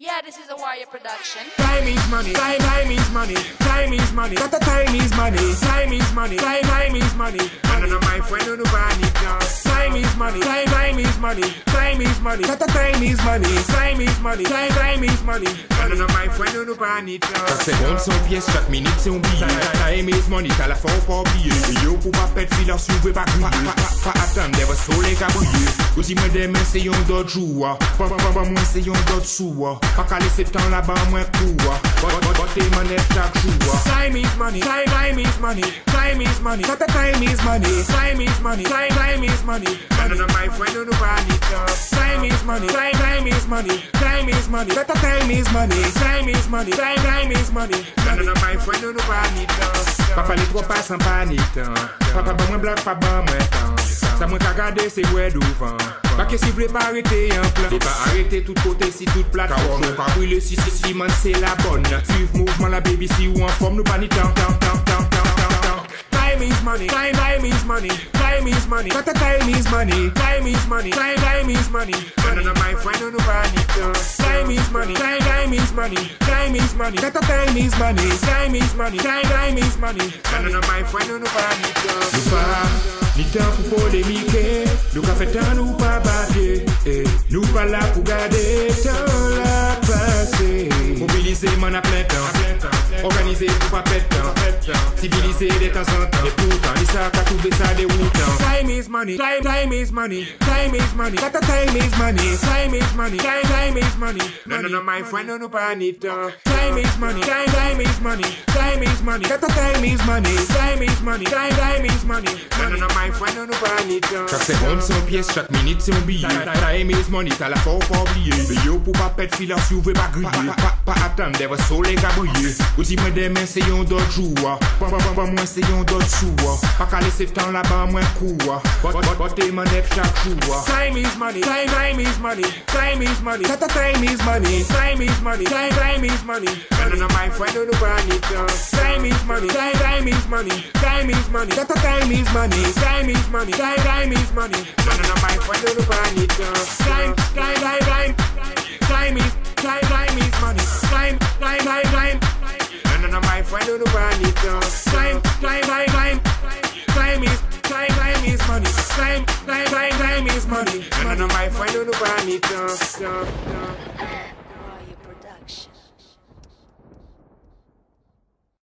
Yeah, this is a Warrior production. Time is money, time, time is money, time is money, that the time is money, time is money, time, time is money. And of my friend on the it now. Time is money, time, time is money, is money, time is money, is money, is money. And of my friend on the it now. Chaque seconde son pièce, chaque minute c'est un billet is money, t'as la fin pas oublier Et yo pour pas perdre filer si vous pouvez pas griller Pas, pas, pas attendre, des soleil qu'à briller Ou si moi demain c'est yon d'autres jours Pas, pas, pas, moi c'est yon d'autres sous Pas qu'à laisser temps là-bas moins court Botter monnaie chaque jour is money, is money, is money, time is money, is money, is money. And of my friend on the it now. Time is money, time, time is money, time is money, time is money, time is money, time, time is money. And of my friend on the it now. Pa pale tro pa san panik tan Pa pa ba mwen blok, pa ba mwen tan Sa mwen ka gade se wè douvan Pa ke si vle pa arete yon plan. E pa arete tout kote si tout plat Ka wò nou pa brûle si si si man se la bonne. Suiv mouvman la baby si ou an form nou pa ni tan tan tan tan Time is money, time, time is money, time is money, that the time is money, time is money, time, time is money. And of my friend the it. Time is money, time, time is money, time is money, that the time is money, time is money, time, time is money. And of my friend. Nou pa, ni tan pou polemike Nou ka fe tan nou pa bate eh. Nou pa la pou gade tan la pase Mobilize man a plen Organize pou pa pet tan Civilize de tan san tan E poutan, li sa ka trouve sa de woutan Time is money, time, time is money, time is money, that the time is money, time is money, time, time is money. No, no, no, my friend, no, no, panit. Time is money, time, time is money, time is money, that the time is money, time is money, time, time is money. No, no, no, my friend, no, no, panit. Chaque seconde c'est un pièce, chaque minute c'est un billet Time is money, t'as la fort pas oublier Mais yo pour pas perdre filer si vous voulez pas griller Pas, pas attendre, des soleil qu'à briller Ou si moi demain c'est yon d'autres jours Pas, pas, pas, pas, moi c'est yon d'autres sous Pas qu'à laisser temps là-bas moins court Botter monnaie chaque jour Time is money, time, time is money, time is money, the time is money, time is money, time, time is money. No, no, no, my friend, no, no, panit. Time is money, time, time is money, time is money, the time is money, time is money, time, time is money. No, no, no, my friend, no, no, panit. Time, time, time, time, time Time, time, time, time, time is, time, time is money, time, time, time, time is money. No, no, no, my friend, no, no, panit.